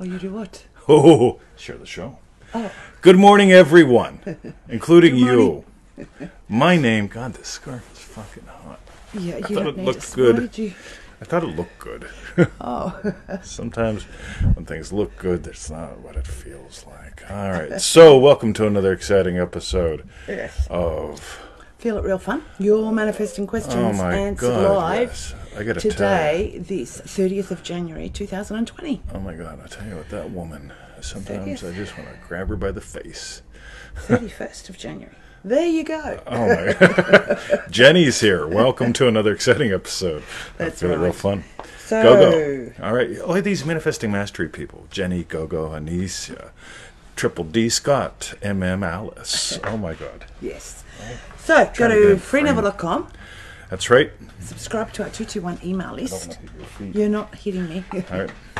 Oh, you do what? Oh, share the show. Oh. Good morning, everyone, including you. My name, God, this scarf is fucking hot. Yeah, you thought it looked good. Why did you? I thought it looked good. Oh, Sometimes when things look good, that's not what it feels like. All right, so welcome to another exciting episode yes. of. Feel it real fun. You're manifesting questions Oh my answered God! live Yes, I gotta tell you. today, this 30th of January 2020. Oh my God! I tell you what, that woman. Sometimes I just want to grab her by the face. 31st of January. There you go. Oh my! Jenny's here. Welcome to another exciting episode. That's I feel real fun. So, Go go. All right. Oh, these manifesting mastery people: Jenny, Go Go, Anisha, Triple D Scott, MM Alice. Oh my God. yes. So, go to to freeneville.com, That's right. subscribe to our 221 email list. wanna hit your feet. You're not hitting me. All right.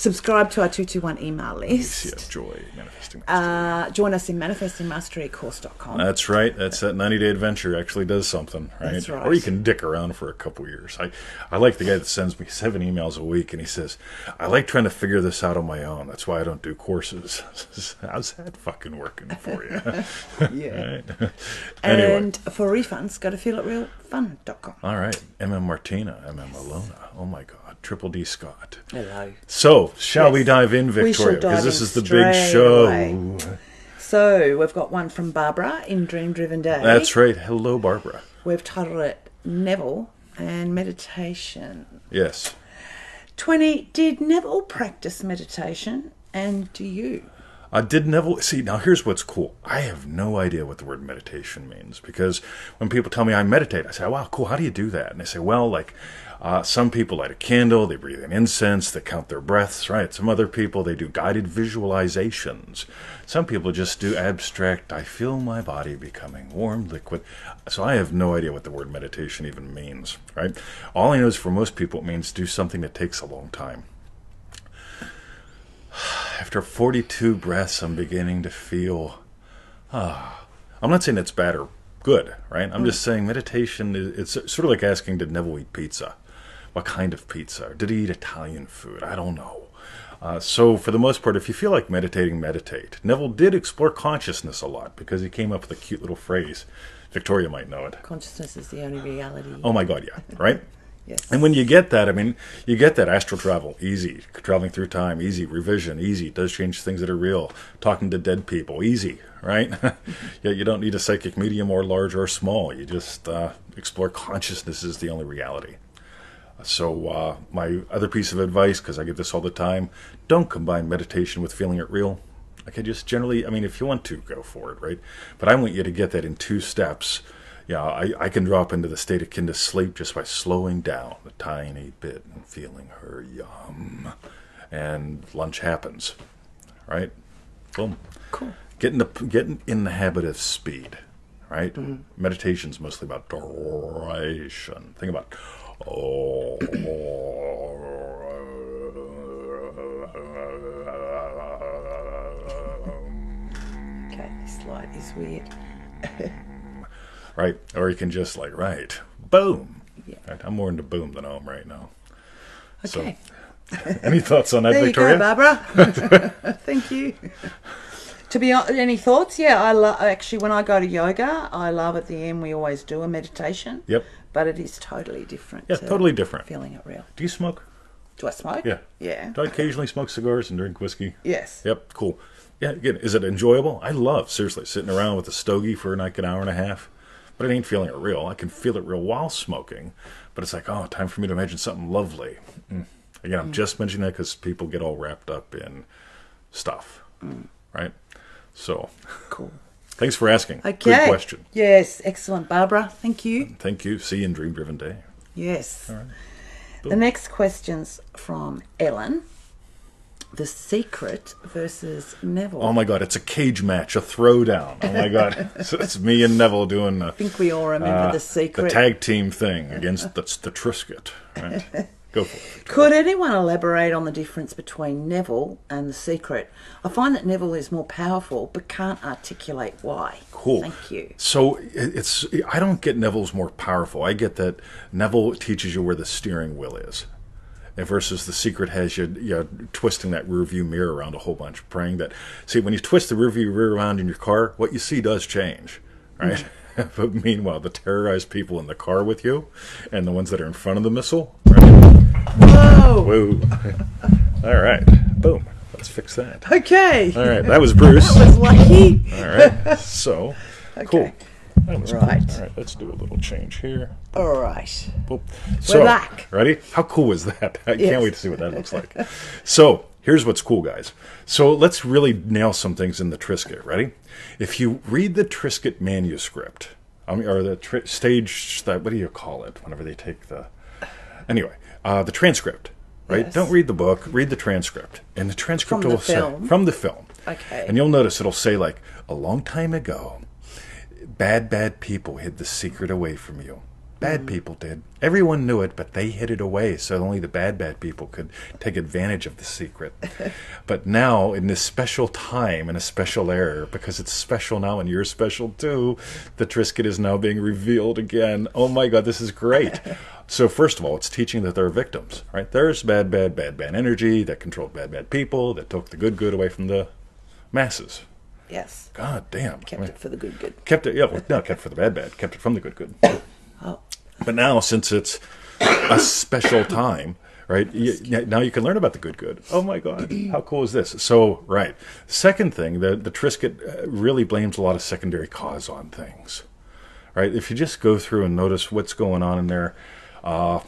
subscribe to our 221 email list. Joy manifesting. Mastery. Uh, join us in manifestingmasterycourse.com. That's right. That's that 90 day adventure actually does something, right? That's right. Or you can dick around for a couple years. I, I like the guy that sends me seven emails a week and he says, I like trying to figure this out on my own. That's why I don't do courses. How's that fucking working for you? yeah. right? anyway. And for refunds, go to feelitrealfun.com. All right. MM Martina, MM Alona. Oh my God. Triple D Scott. Hello. So, shall we dive in, Victoria? Because this is the big show. away. So we've got one from Barbara in Dream Driven Day. That's right. Hello, Barbara. We've titled it Neville and Meditation. Yes. 20. Did Neville practice meditation? And do you? I did Neville. See, now here's what's cool. I have no idea what the word meditation means because when people tell me I meditate, I say, wow, cool, how do you do that? And they say, well, like uh, some people light a candle, they breathe in incense, they count their breaths, right? Some other people, they do guided visualizations. Some people just do abstract, I feel my body becoming warm, liquid. So I have no idea what the word meditation even means, right? All I know is for most people, it means do something that takes a long time. After 42 breaths, I'm beginning to feel. Ah, I'm not saying it's bad or good, right? I'm just saying meditation is it's sort of like asking, did Neville eat pizza? What kind of pizza? Did he eat Italian food? I don't know. Uh, so, for the most part, if you feel like meditating, meditate. Neville did explore consciousness a lot because he came up with a cute little phrase. Victoria might know it. Consciousness is the only reality. Oh my God, yeah, right? yes. And when you get that, I mean, you get that astral travel, easy. Traveling through time, easy. Revision, easy. It does change things that are real. Talking to dead people, easy, right? yeah, you don't need a psychic medium or large or small. You just uh, explore consciousness is the only reality. So, uh, my other piece of advice, because I get this all the time, don't combine meditation with feeling it real. I okay, just generally, I mean, if you want to, go for it, right? But I want you to get that in two steps. Yeah, I, I can drop into the state akin to sleep just by slowing down a tiny bit and feeling her yum. And lunch happens, right? Boom. Cool. Getting the, get in- in the habit of speed, right? Mm-hmm. Meditation's mostly about duration. Think about, Okay, this light is weird. right? Or you can just like, right, boom. Yeah. Right? I'm more into boom than om right now. Okay. Any thoughts on that, there Victoria? you go, Barbara. Thank you. To be honest, any thoughts? Yeah, I love actually when I go to yoga, I love at the end we always do a meditation. Yep. But it is totally different. Yeah, to totally different. Feeling it real. Do you smoke? Do I smoke? Yeah. Yeah. Do I occasionally smoke cigars and drink whiskey? Yes. Yep, cool. Yeah, again, is it enjoyable? I love, seriously, sitting around with a stogie for like an hour and a half. But it ain't feeling it real. I can feel it real while smoking. But it's like, oh, time for me to imagine something lovely. Mm. Again, I'm just mentioning that because people get all wrapped up in stuff. Right? So, Cool. thanks for asking. Okay. Good question. Yes, excellent, Barbara. Thank you. Thank you. See you in Dream Driven Day. Yes. right. The next question's from Ellen. The Secret versus Neville. Oh my God, it's a cage match, a throwdown. Oh my God. so it's me and Neville doing a, I think we all remember uh, the Secret. the tag team thing against the, the Trisket. Right? Go for it. Could anyone elaborate on the difference between Neville and the Secret? I find that Neville is more powerful, but can't articulate why. Cool. Thank you. So it's I don't get Neville's more powerful. I get that Neville teaches you where the steering wheel is. And versus the secret has you, you know, twisting that rear view mirror around a whole bunch, praying that. See, when you twist the rear view mirror around in your car, what you see does change, right? Mm-hmm. but meanwhile, the terrorized people in the car with you, and the ones that are in front of the missile, right? Whoa. Whoa! All right, boom. Let's fix that. Okay. All right, that was Bruce. That was lucky. All right, so cool. That was cool. Right. All right, let's do a little change here. All right. Boop. So, back. Ready? How cool was that? I Yes. can't wait to see what that looks like. so, here's what's cool, guys. So, let's really nail some things in the Trisket. Ready? If you read the Trisket manuscript, I mean, or the tri- stage, that what do you call it? Whenever they take the. Anyway, uh, the transcript, right? Yes. Don't read the book, read the transcript. And the transcript From the will say, film. from the film. Okay. And you'll notice it'll say, like, a long time ago, bad, bad people hid the secret away from you. Bad mm. people did. Everyone knew it, but they hid it away so only the bad, bad people could take advantage of the secret. but now, in this special time, in a special era, because it's special now and you're special too, the Trisket is now being revealed again. Oh my God, this is great. so, first of all, it's teaching that there are victims, right? There's bad, bad, bad, bad energy that controlled bad, bad people, that took the good, good away from the masses. Yes. God damn. Kept it for the good good. Kept it, yeah, well, no, kept for the bad, bad. Kept it from the good, good. Oh. But now, since it's a special time, right? You, now you can learn about the good, good. Oh my God, how cool is this? So, right. Second thing, the the Trisket uh, really blames a lot of secondary cause on things, right? If you just go through and notice what's going on in there, uh,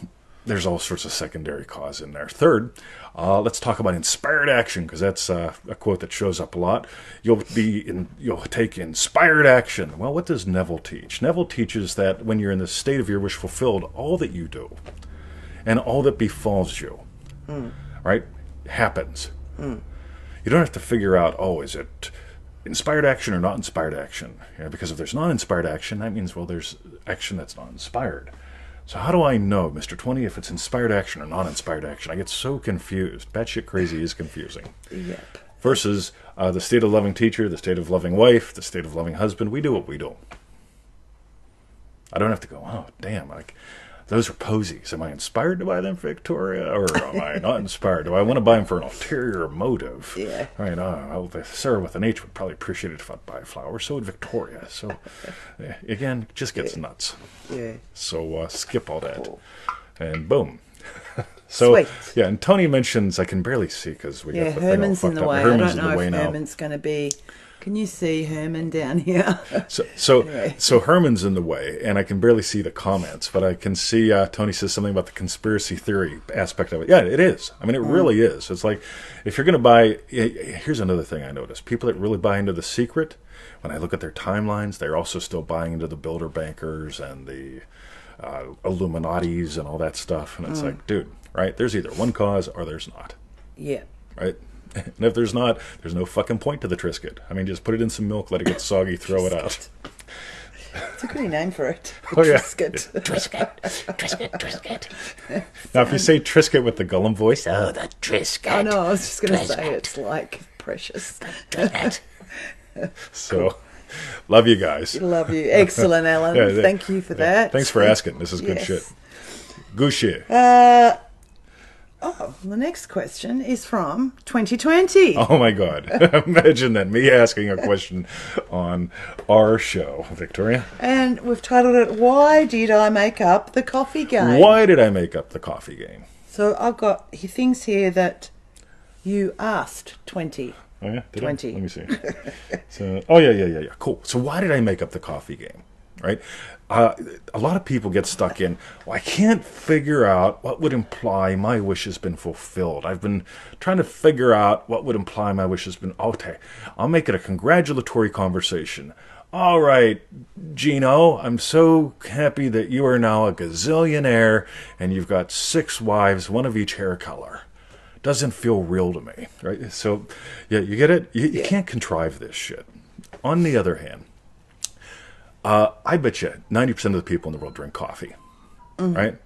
there's all sorts of secondary cause in there. Third, uh, let's talk about inspired action because that's uh, a quote that shows up a lot. You'll be in, you'll take inspired action. Well, what does Neville teach? Neville teaches that when you're in the state of your wish fulfilled, all that you do and all that befalls you, right, happens. You don't have to figure out, oh, is it inspired action or not inspired action? You know, because if there's not inspired action, that means, well, there's action that's not inspired. So how do I know, Mr. 20, if it's inspired action or non-inspired action? I get so confused. Batshit crazy is confusing. Yep. Versus uh, the state of loving teacher, the state of loving wife, the state of loving husband. We do what we do. I don't have to go, oh, damn, like, those are posies. Am I inspired to buy them for Victoria or am I not inspired? Do I want to buy them for an ulterior motive? Yeah. All right, uh, Sarah with an H would probably appreciate it if I'd buy a flower. So would Victoria. So, eh, again, just gets nuts. Yeah. So uh, skip all that, Cool. and boom. so Sweet. yeah, and Tony mentions I can barely see because we Yeah, got the thing all Herman's in the up. way. Herman's I in don't the know way if now. Herman's going to be. Can you see Herman down here? So so Anyway. so Herman's in the way, and I can barely see the comments, but I can see uh, Tony says something about the conspiracy theory aspect of it. Yeah, it is. I mean, it really is. It's like if you're going to buy. Here's another thing I noticed: people that really buy into the secret, when I look at their timelines, they're also still buying into the builder bankers and the uh, Illuminati's and all that stuff. And it's like, dude, right? There's either one cause or there's not yeah. right? And if there's not, there's no fucking point to the Trisket. I mean, just put it in some milk, let it get soggy, throw it out. It's a good name for it. Oh, yeah. Trisket. Trisket, Trisket, Trisket. Now, if you say Trisket with the Gollum voice, Oh, the Trisket. I know, I was just going to say it's like precious. Trisket. so love you guys. Love you. Excellent, Alan. Yeah, th- Thank you for that. Thanks for asking. This is good Yes. shit. Gushi. Uh, oh, the next question is from 2020. Oh my God. Imagine that me asking a question on our show, Victoria. And we've titled it, Why Did I Make Up the Coffee Game? Why did I make up the coffee game? So I've got things here that you asked 20. Oh yeah, Did I? 20. Let me see. so, oh yeah, yeah, yeah, yeah. Cool. So why did I make up the coffee game? Right. Uh, a lot of people get stuck in. Well, I can't figure out what would imply my wish has been fulfilled. I've been trying to figure out what would imply my wish has been. Okay, I'll make it a congratulatory conversation. All right, Gino, I'm so happy that you are now a gazillionaire and you've got six wives, one of each hair color doesn't feel real to me, right? So, yeah, you get it. You, you can't contrive this shit. On the other hand, uh, I bet you ninety percent of the people in the world drink coffee, right?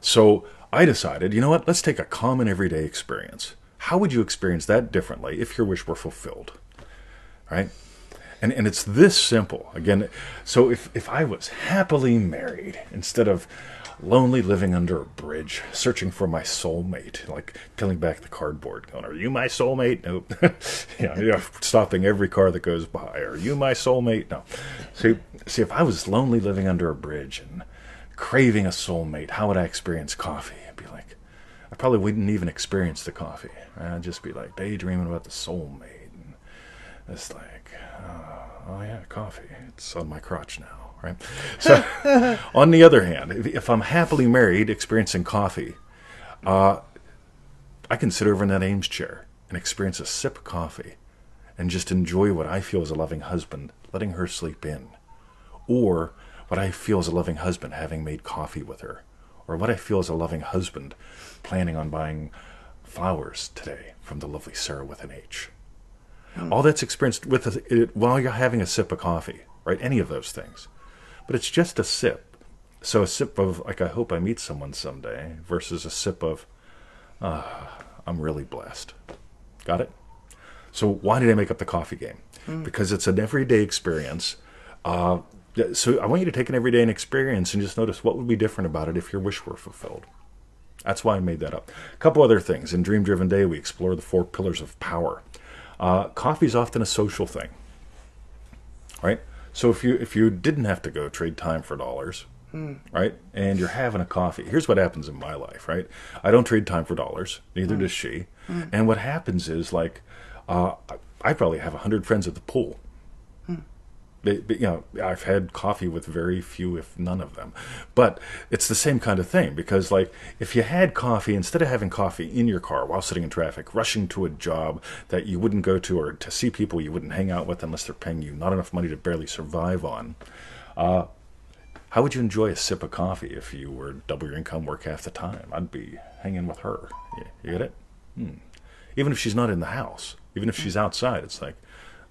So I decided, you know what? Let's take a common everyday experience. How would you experience that differently if your wish were fulfilled, right? And and it's this simple. Again, so if if I was happily married instead of lonely living under a bridge, searching for my soulmate, like peeling back the cardboard, going, Are you my soulmate? Nope. yeah, yeah, stopping every car that goes by. Are you my soulmate? No. See, see, if I was lonely living under a bridge and craving a soulmate, how would I experience coffee? I'd be like, I probably wouldn't even experience the coffee. I'd just be like daydreaming about the soulmate. And it's like, oh, oh yeah, coffee. It's on my crotch now right? So, on the other hand, if, if, I'm happily married, experiencing coffee, uh, I can sit over in that Eames chair and experience a sip of coffee and just enjoy what I feel as a loving husband, letting her sleep in. Or what I feel as a loving husband, having made coffee with her. Or what I feel as a loving husband, planning on buying flowers today from the lovely Sarah with an H. Mm. All that's experienced with a, it, while you're having a sip of coffee, right? Any of those things but it's just a sip. So a sip of like I hope I meet someone someday versus a sip of ah, I'm really blessed. Got it? So why did I make up the coffee game? Mm. Because it's an everyday experience. Uh, so I want you to take an everyday experience and just notice what would be different about it if your wish were fulfilled. That's why I made that up. A couple other things. In Dream Driven Day, we explore the four pillars of power. Uh, coffee is often a social thing, right? So if you if you didn't have to go trade time for dollars, hmm. right, and you're having a coffee, here's what happens in my life, right? I don't trade time for dollars. Neither does she. And what happens is like, uh, I probably have a hundred friends at the pool you know, I've had coffee with very few, if none of them. But it's the same kind of thing because, like, if you had coffee, instead of having coffee in your car while sitting in traffic, rushing to a job that you wouldn't go to or to see people you wouldn't hang out with unless they're paying you not enough money to barely survive on, uh, how would you enjoy a sip of coffee if you were double your income, work half the time? I'd be hanging with her. You, you get it? Hmm. Even if she's not in the house, even if she's outside, it's like,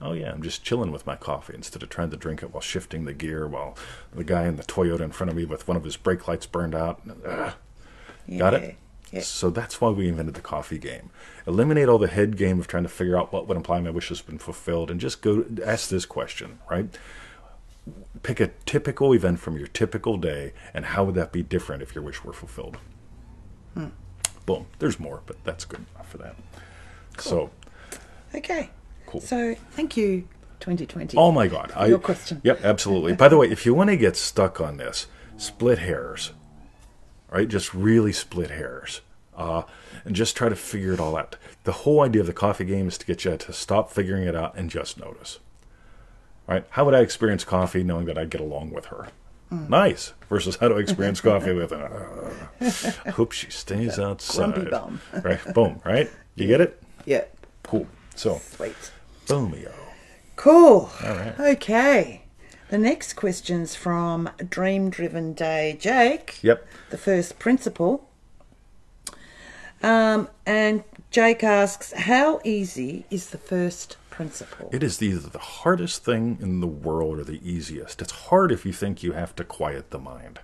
oh yeah, I'm just chilling with my coffee instead of trying to drink it while shifting the gear while the guy in the Toyota in front of me with one of his brake lights burned out. Yeah. Got it? Yeah. So that's why we invented the coffee game. Eliminate all the head game of trying to figure out what would imply my wish has been fulfilled and just go ask this question, right? Pick a typical event from your typical day and how would that be different if your wish were fulfilled? Hmm. Boom. There's more, but that's good enough for that. Cool. So, okay. Cool. So thank you, 2020. Oh my God. I, your question. Yep, absolutely. By the way, if you want to get stuck on this, split hairs, right? Just really split hairs. Uh, and just try to figure it all out. The whole idea of the coffee game is to get you to stop figuring it out and just notice. Right? How would I experience coffee knowing that I get along with her? Mm. Nice. Versus how do I experience coffee with her? Uh, hope she stays outside. Grumpy bum. right. Boom. Right? You get it? Yeah. Cool. So. Sweet. Boomio. Cool. All right. Okay. The next question's from Dream Driven Day Jake. Yep. The first principle. Um, and Jake asks, How easy is the first principle? It is either the hardest thing in the world or the easiest. It's hard if you think you have to quiet the mind.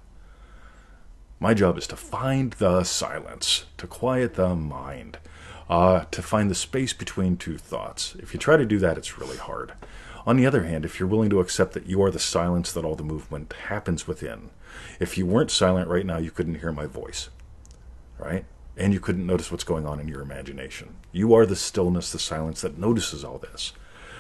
My job is to find the silence, to quiet the mind uh, to find the space between two thoughts. If you try to do that, it's really hard. On the other hand, if you're willing to accept that you are the silence that all the movement happens within, if you weren't silent right now, you couldn't hear my voice, right? And you couldn't notice what's going on in your imagination. You are the stillness, the silence that notices all this.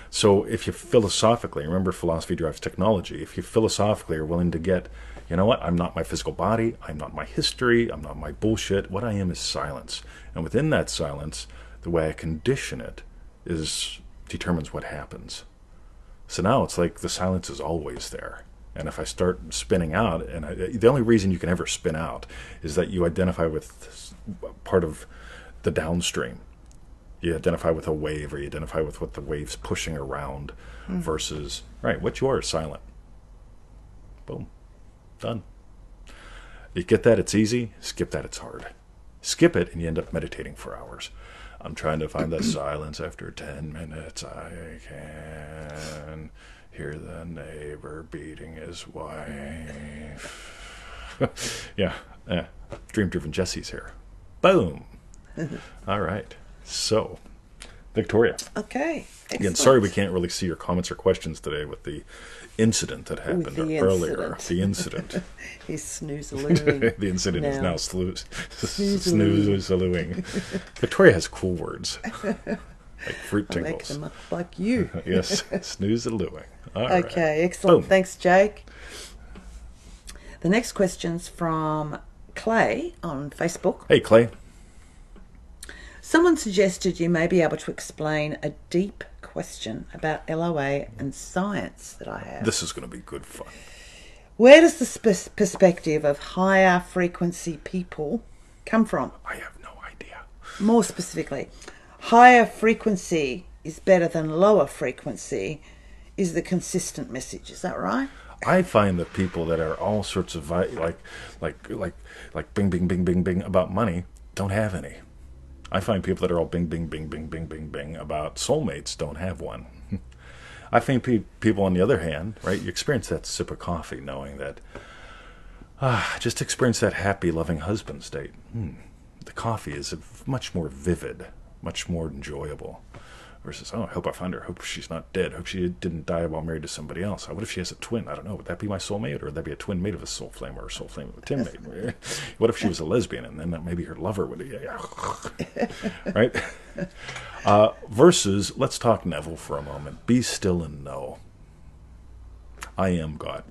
So if you philosophically, remember philosophy drives technology, if you philosophically are willing to get, you know what, I'm not my physical body, I'm not my history, I'm not my bullshit, what I am is silence. And within that silence, the way I condition it is determines what happens. So now it's like the silence is always there. And if I start spinning out, and I, the only reason you can ever spin out is that you identify with part of the downstream. You identify with a wave, or you identify with what the wave's pushing around, mm. versus right. What you are is silent. Boom, done. You get that? It's easy. Skip that? It's hard skip it and you end up meditating for hours. I'm trying to find that silence after 10 minutes. I can hear the neighbor beating his wife. yeah, yeah. Dream driven Jesse's here. Boom. All right. So Victoria. Okay. Again, sorry we can't really see your comments or questions today with the incident that happened the earlier. incident. The incident. He's snooze-a-looing. the incident is now. now sloo- Snooze-a-looing. snooze-a-looing. Victoria has cool words. Like fruit I make tingles. them up like you. yes, snooze-a-looing. All right. Okay, excellent. Boom. Thanks, Jake. The next question's from Clay on Facebook. Hey, Clay. Someone suggested you may be able to explain a deep question about LOA and science that I have. This is going to be good fun. Where does the sp- perspective of higher frequency people come from? I have no idea. More specifically, higher frequency is better than lower frequency is the consistent message. Is that right? I find that people that are all sorts of vi- like, like, like, like, bing, bing, bing, bing, bing about money don't have any. I find people that are all bing, bing, bing, bing, bing, bing, bing about soulmates don't have one. I think pe- people, on the other hand, right, you experience that sip of coffee knowing that, ah, just experience that happy, loving husband state. Hmm. The coffee is much more vivid, much more enjoyable. Versus, oh, I hope I find her. Hope she's not dead. Hope she didn't die while married to somebody else. What if she has a twin? I don't know. Would that be my soulmate, or would that be a twin mate of a soul flame, or a soul flame of a tin mate? what if she was a lesbian, and then maybe her lover would, right? Uh, versus, let's talk Neville for a moment. Be still and know. I am God.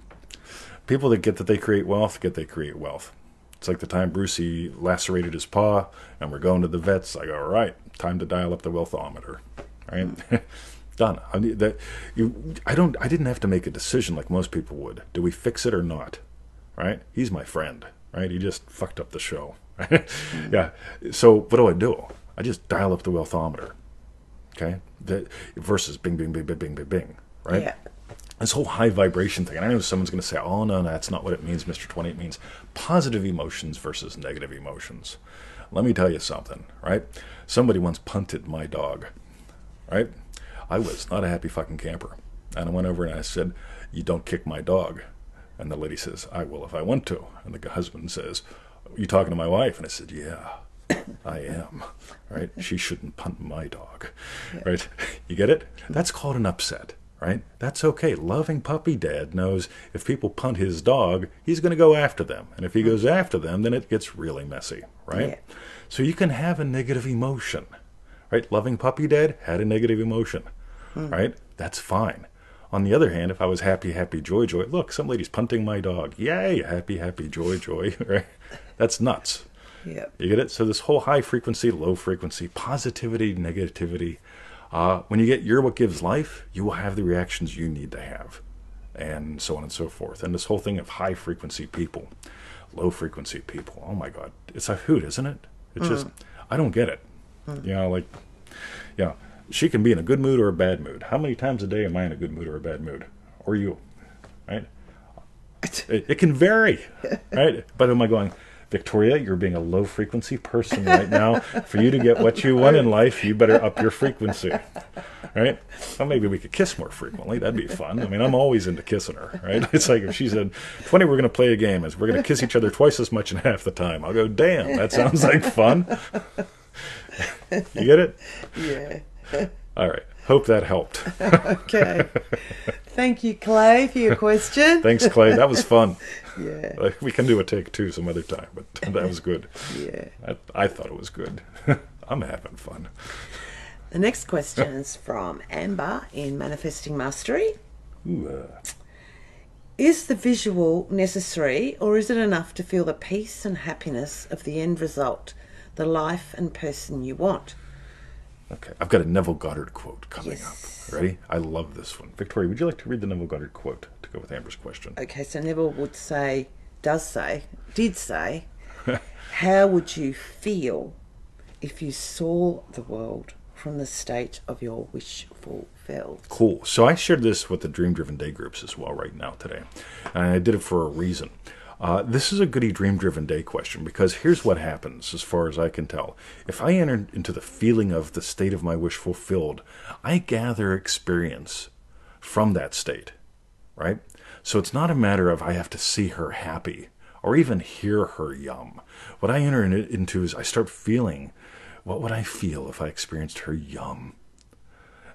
People that get that they create wealth get they create wealth. It's like the time Brucey lacerated his paw, and we're going to the vets. I go, all right, time to dial up the wealthometer, right? Done. I mean, that. You, I don't. I didn't have to make a decision like most people would. Do we fix it or not? Right? He's my friend. Right? He just fucked up the show. Right? yeah. So what do I do? I just dial up the wealthometer. Okay. That versus bing, bing, bing, bing, bing, bing, bing. Right? Yeah. this whole high vibration thing. And I know someone's going to say, "Oh no, no, that's not what it means, Mister Twenty. It means positive emotions versus negative emotions." Let me tell you something, right? Somebody once punted my dog, right? I was not a happy fucking camper, and I went over and I said, "You don't kick my dog," and the lady says, "I will if I want to," and the husband says, "You talking to my wife?" And I said, "Yeah." I am, right? She shouldn't punt my dog, right? You get it? That's called an upset, right? That's okay. Loving puppy dad knows if people punt his dog, he's going to go after them. And if he hmm. goes after them, then it gets really messy, right? Yeah. So you can have a negative emotion, right? Loving puppy dad had a negative emotion, right? That's fine. On the other hand, if I was happy, happy, joy, joy, look, some lady's punting my dog. Yay, happy, happy, joy, joy, right? That's nuts. Yeah. You get it? So this whole high frequency, low frequency, positivity, negativity. Uh, when you get you're what gives life, you will have the reactions you need to have, and so on and so forth. And this whole thing of high frequency people, low frequency people. Oh my God, it's a hoot, isn't it? It's just I don't get it. Hmm. You know, like, yeah, she can be in a good mood or a bad mood. How many times a day am I in a good mood or a bad mood, or you? Right? It, it can vary, right? But am I going, Victoria? You're being a low frequency person right now. For you to get what you want in life, you better up your frequency, right? Well, maybe we could kiss more frequently. That'd be fun. I mean, I'm always into kissing her, right? It's like if she said, "20, we're going to play a game. As we're going to kiss each other twice as much in half the time." I'll go, "Damn, that sounds like fun." You get it? Yeah. All right. Hope that helped. Okay. Thank you, Clay, for your question. Thanks, Clay. That was fun. Yeah. Like, we can do a take two some other time, but that was good. Yeah. I, I thought it was good. I'm having fun. The next question is from Amber in Manifesting Mastery. Ooh, uh, Is the visual necessary, or is it enough to feel the peace and happiness of the end result, the life and person you want? okay, I've got a Neville Goddard quote coming Yes. up. Ready? I love this one. Victoria, would you like to read the Neville Goddard quote to go with Amber's question? Okay, so Neville would say, does say, did say, how would you feel if you saw the world from the state of your wish fulfilled? Cool. So I shared this with the Dream Driven Day groups as well right now today. And I did it for a reason. Uh, this is a goody Dream Driven Day question because here's what happens, as far as I can tell. If I enter into the feeling of the state of my wish fulfilled, I gather experience from that state, right? So it's not a matter of I have to see her happy or even hear her yum. What I enter in- into is I start feeling what would I feel if I experienced her yum?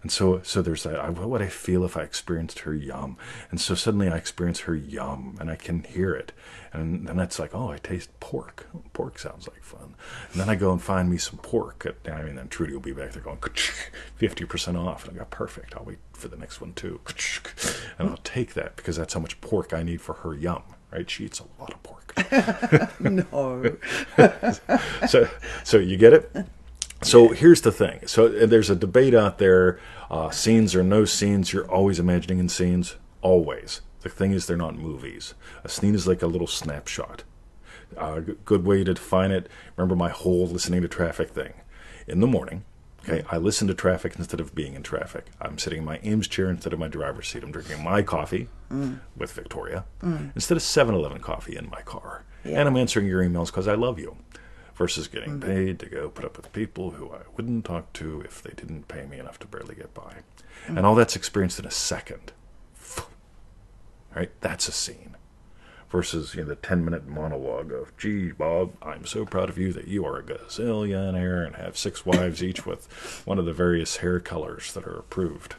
And so, so there's that. I, what would I feel if I experienced her yum? And so suddenly I experience her yum, and I can hear it. And then it's like, oh, I taste pork. Pork sounds like fun. And then I go and find me some pork. At, I mean, then Trudy will be back there going, fifty percent off, and I go, perfect. I'll wait for the next one too, and I'll take that because that's how much pork I need for her yum. Right? She eats a lot of pork. No. so so you get it so here's the thing. So uh, there's a debate out there uh, scenes or no scenes. You're always imagining in scenes. Always. The thing is they're not movies. A scene is like a little snapshot. Uh, g- good way to define it. Remember my whole listening to traffic thing. In the morning okay i listen to traffic instead of being in traffic. I'm sitting in my Eames chair instead of my driver's seat. I'm drinking my coffee with victoria instead of 7-eleven coffee in my car. And i'm answering your emails because i love you versus getting mm-hmm. paid to go put up with people who I wouldn't talk to if they didn't pay me enough to barely get by. Mm-hmm. And all that's experienced in a second. Right? That's a scene. Versus you know, the 10 minute monologue of, gee, Bob, I'm so proud of you that you are a gazillionaire and have six wives, each with one of the various hair colors that are approved.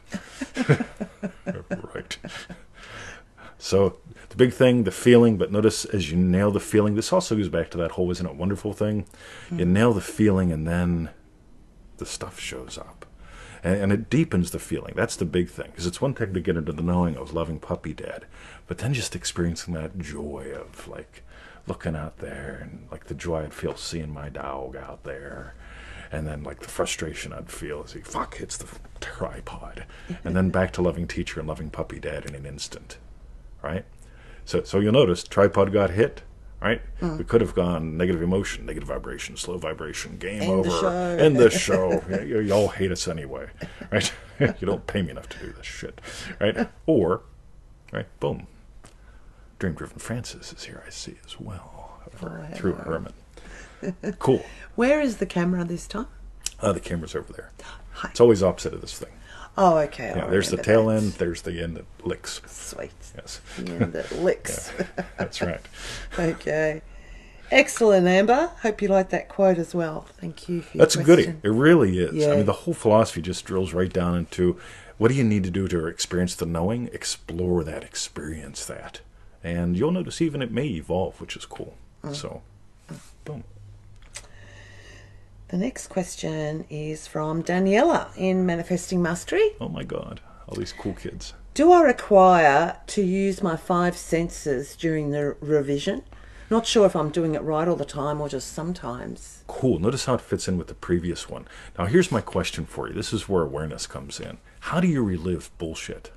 right. So the big thing, the feeling, but notice as you nail the feeling, this also goes back to that whole isn't it wonderful thing. You hmm. nail the feeling and then the stuff shows up. And, and it deepens the feeling. That's the big thing. Because it's one thing to get into the knowing of loving puppy dad, but then just experiencing that joy of like looking out there and like the joy I'd feel seeing my dog out there. And then like the frustration I'd feel as he fuck hits the tripod. and then back to loving teacher and loving puppy dad in an instant right? So, so you'll notice tripod got hit, right? We could have gone negative emotion, negative vibration, slow vibration, game End over, the end the show. You, you all hate us anyway, right? you don't pay me enough to do this shit, right? Or, right? Boom. Dream Driven Francis is here. I see as well over, Oh, through. Herman. Cool. Where is the camera this time? Uh, the camera's over there. Hi. It's always opposite of this thing. Oh, okay. Yeah, there's the tail that. end. There's the end that licks. Sweet. Yes, The end that licks. that's right. okay. Excellent, Amber. Hope you like that quote as well. Thank you That's a goodie. It really is. I mean, the whole philosophy just drills right down into what do you need to do to experience the knowing? Explore that, experience that. And you'll notice even it may evolve, which is cool. Mm. So, boom. The next question is from Daniela in Manifesting Mastery. Oh my God. All these cool kids. Do I require to use my five senses during the revision? Not sure if I'm doing it right all the time or just sometimes. Cool. Notice how it fits in with the previous one. Now, here's my question for you. This is where awareness comes in. How do you relive bullshit?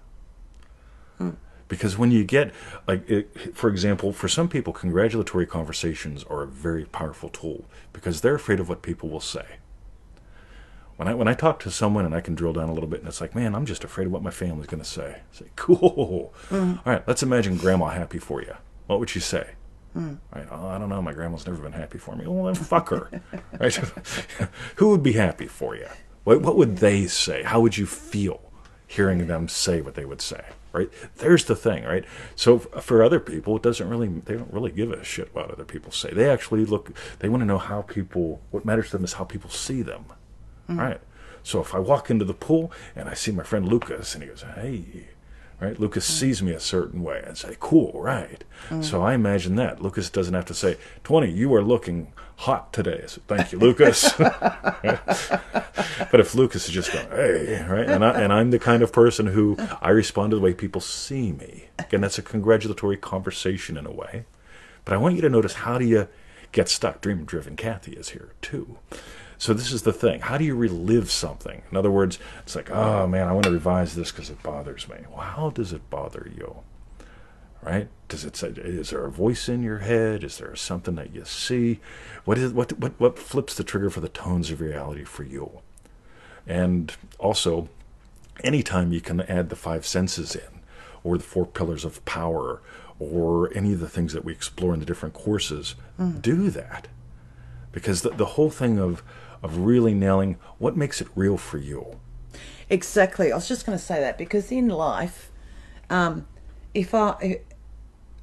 Because when you get, like, it, for example, for some people, congratulatory conversations are a very powerful tool because they're afraid of what people will say. When I when I talk to someone and I can drill down a little bit, and it's like, man, I'm just afraid of what my family's going to say. I say, cool. Mm. All right, let's imagine grandma happy for you. What would she say? Mm. Right? Oh, I don't know. My grandma's never been happy for me. Well, then fuck her. right? Who would be happy for you? What, what would they say? How would you feel hearing them say what they would say? Right? There's the thing, right? So for other people, it doesn't really. They don't really give a shit what other people say. They actually look. They want to know how people. What matters to them is how people see them. Mm-hmm. Right? So if I walk into the pool and I see my friend Lucas and he goes, "Hey," right? Lucas sees me a certain way and say, "Cool, right?" Mm. So I imagine that Lucas doesn't have to say, "20, you are looking hot today." Said, "Thank you, Lucas." but if Lucas is just going, "Hey," right, and I and I'm the kind of person who I respond to the way people see me. Again, that's a congratulatory conversation in a way. But I want you to notice how do you get stuck? Dream driven Kathy is here too. So this is the thing. How do you relive something? In other words, it's like, oh man, I want to revise this because it bothers me. Well, how does it bother you? Right? Does it say? Is there a voice in your head? Is there something that you see? What is what what what flips the trigger for the tones of reality for you? And also, anytime you can add the five senses in, or the four pillars of power, or any of the things that we explore in the different courses, mm. do that. Because the, the whole thing of, of really nailing what makes it real for you. Exactly. I was just going to say that because in life, um, if I,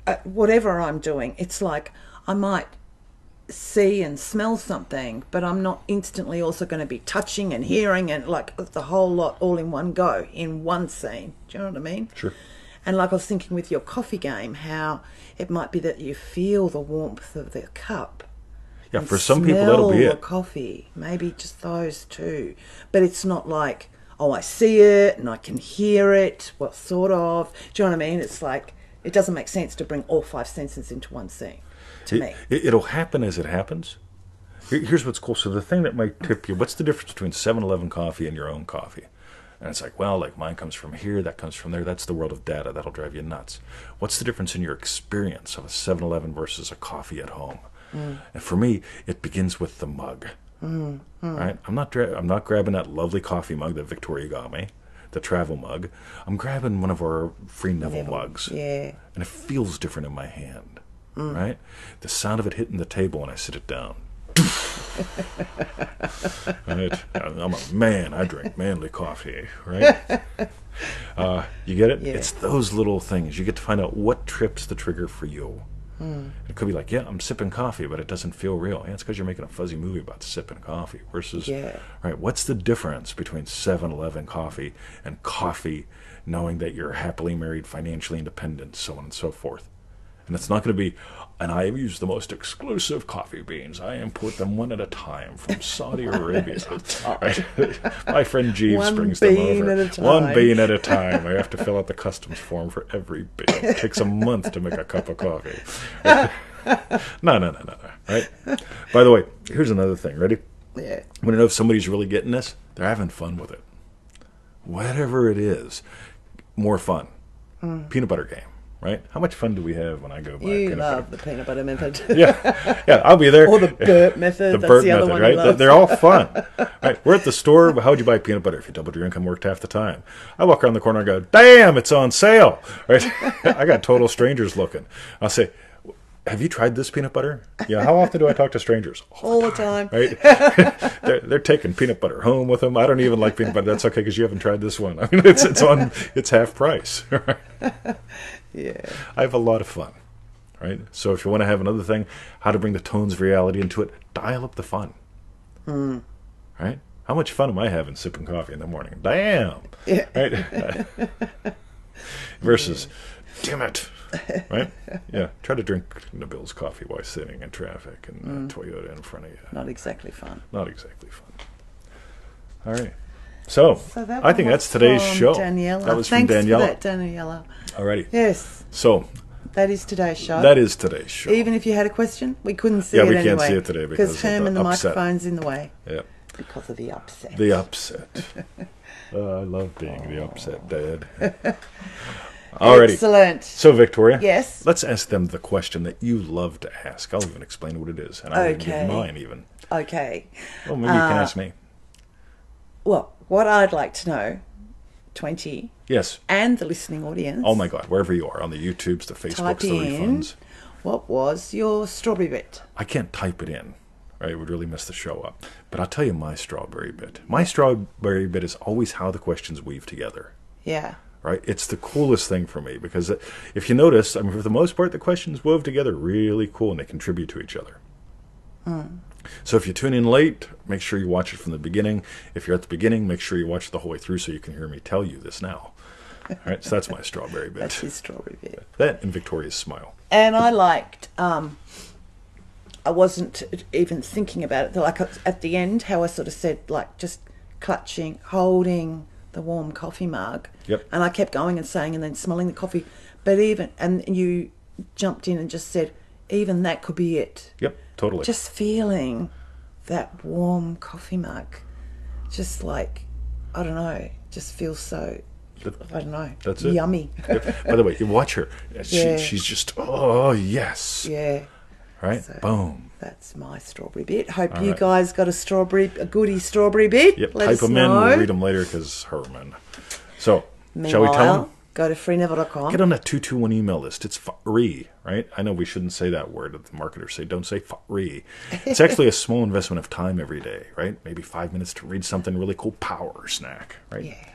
uh, whatever I'm doing, it's like I might see and smell something, but I'm not instantly also going to be touching and hearing and like the whole lot all in one go in one scene. Do you know what I mean? Sure. And like I was thinking with your coffee game, how it might be that you feel the warmth of the cup. Yeah, for some people that'll be it. coffee, maybe just those two. But it's not like oh, I see it and I can hear it. What sort of? Do you know what I mean? It's like it doesn't make sense to bring all five senses into one scene. To me, It, it'll happen as it happens. Here's what's cool. So the thing that might tip you, what's the difference between 7-Eleven coffee and your own coffee? And it's like, well, like mine comes from here, that comes from there. That's the world of data. That'll drive you nuts. What's the difference in your experience of a 7-Eleven versus a coffee at home? And for me, it begins with the mug. Right? I'm not dra- I'm not grabbing that lovely coffee mug that Victoria got me, the travel mug. I'm grabbing one of our free Neville mugs yeah. and it feels different in my hand, right? The sound of it hitting the table when I sit it down. right? I'm a man. I drink manly coffee, right? Uh, you get it? Yeah. It's those little things. You get to find out what trips the trigger for you. Hmm. It could be like, yeah, I'm sipping coffee, but it doesn't feel real. Yeah, it's because you're making a fuzzy movie about sipping coffee. Versus, Yeah. right? What's the difference between 7-Eleven coffee and coffee, knowing that you're happily married, financially independent, so on and so forth? And it's not going to be, and I use the most exclusive coffee beans. I import them one at a time from Saudi Arabia. Right? My friend Jeeves One brings them over. at a One bean at a time. I have to fill out the customs form for every bean. It takes a month to make a cup of coffee. no, no, no, no, no. Right? By the way, here's another thing. Ready? Yeah. want to know if somebody's really getting this? They're having fun with it. Whatever it is, more fun. Mm. Peanut butter game, right? How much fun do we have when I go buy You peanut love butter? the peanut butter method. Yeah, yeah, I'll be there. Or the Burt method. The Burt method, one right? They're- all fun. right? We're at the store. How would you buy peanut butter if you doubled your income, worked half the time? I walk around the corner and go, "Damn, it's on sale!" Right? I got total strangers looking. I'll say, "Have you tried this peanut butter?" Yeah. How often do I talk to strangers? all the time. right? they're, they're taking peanut butter home with them. I don't even like peanut butter. That's okay because you haven't tried this one. I mean, it's it's on it's half price. Right? Yeah. I have a lot of fun, right? So if you want to have another thing, how to bring the tones of reality into it, dial up the fun. Hmm. Right? How much fun am I having sipping coffee in the morning? Damn. Yeah. Right? Versus, damn it. Right? Yeah. Try to drink Nabil's coffee while sitting in traffic and a uh, hmm. Toyota in front of you Not exactly fun. not exactly fun. All right. So, So that I think that's today's show. Daniela. That was Thanks from Daniela. That, Daniela. Alrighty. Yes, So that is today's show. that is today's show. Even if you had a question, we couldn't see Yeah, it we can't anyway. see it today because of Herman, the upset. microphone's in the way yeah. because of the upset. The upset. Uh, I love being the upset dad. Alrighty. Excellent. So Victoria. Yes. Let's ask them the question that you love to ask. I'll even explain what it is, and I'll Okay. give mine even. Okay. Well, maybe you can Uh, ask me. Well, what I'd like to know, 20, Yes. and the listening audience. Oh my God, wherever you are on the YouTubes, the Facebooks, Type the in refunds. what was your strawberry bit? I can't type it in. Right, it would really mess the show up. But I'll tell you my strawberry bit. My strawberry bit is always how the questions weave together. Yeah. Right, it's the coolest thing for me because if you notice, I mean, for the most part, the questions wove together really cool and they contribute to each other. Hmm. So if you tune in late, make sure you watch it from the beginning. If you're at the beginning, make sure you watch the whole way through so you can hear me tell you this now. All right, so that's my strawberry bit. That's his strawberry bit. That and Victoria's smile. And I liked, um, I wasn't even thinking about it. Like at the end, how I sort of said, like just clutching, holding the warm coffee mug. Yep. And I kept going and saying, and then smelling the coffee. But even, and you jumped in and just said, even that could be it. Yep, totally. Just feeling that warm coffee mug, just like, I don't know, just feels so, I don't know, That's it. yummy. Yep. By the way, you watch her. She, Yeah. She's just, oh, yes. yeah. Right? So- Boom. That's my strawberry bit. Hope All you right. guys got a strawberry, a goody strawberry bit. Yep, Let type them know. in. We'll read them later because Herman. So, Meanwhile, shall we tell them? Go to freeneville.com. Get on that 221 email list. It's free, right? I know we shouldn't say that word. The marketers say don't say free. It's actually a small investment of time every day, right? Maybe five minutes to read something really cool. Power snack, right? Yeah.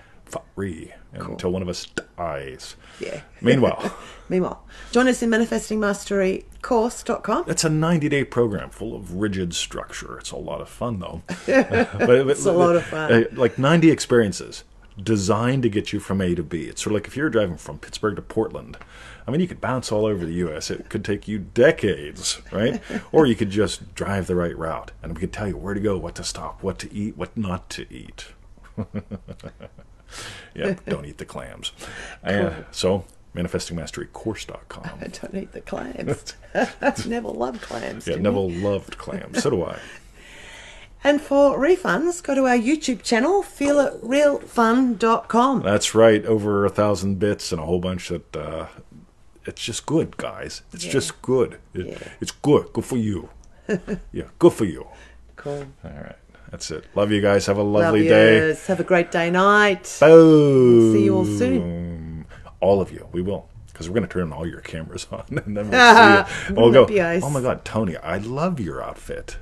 free until one of us dies. Yeah. Meanwhile, Meanwhile, join us in manifestingmasterycourse.com. it's a 90 day program full of rigid structure. It's a lot of fun, though. it's a lot of fun. Uh, like 90 experiences designed to get you from A to B. It's sort of like if you're driving from Pittsburgh to Portland. I mean, you could bounce all over the U.S. It could take you decades, right? or you could just drive the right route, and we could tell you where to go, what to stop, what to eat, what not to eat. yeah, don't eat the clams. Uh, so, manifestingmasterycourse.com. I don't eat the clams. Neville loved clams. Yeah, Neville loved clams. So do I. And for refunds, go to our YouTube channel, feelitrealfun.com. That's right. Over a thousand bits and a whole bunch that. Uh, it's just good, guys. It's Yeah. just good. It, Yeah. It's good. Good for you. yeah, good for you. Cool. All right. That's it. Love you guys. Have a Love lovely day. yous. Have a great day night. Boom. See you all soon. All of you. We will. Because we're going to turn all your cameras on. And then we'll see you. We'll go, that be nice? oh my God, Tony, I love your outfit.